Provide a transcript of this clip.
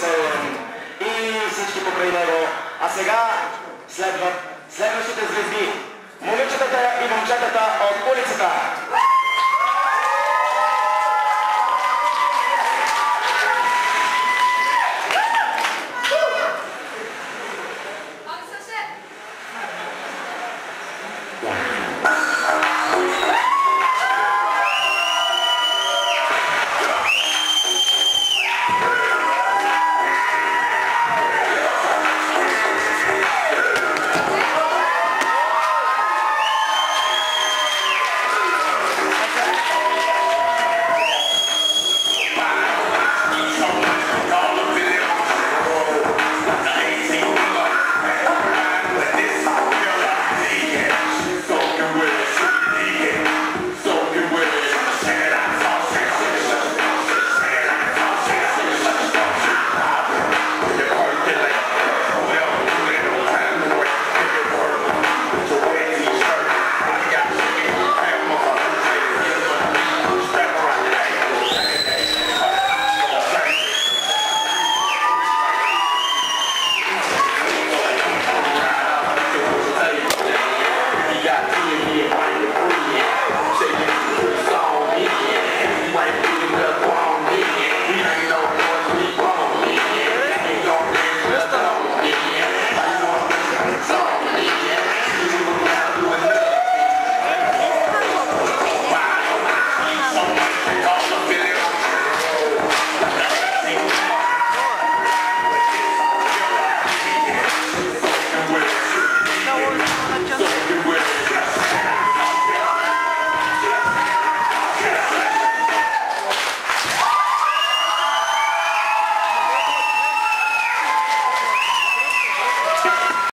Солен и всички покрай него. А сега следват следващите звезди. Момичетата и момчетата от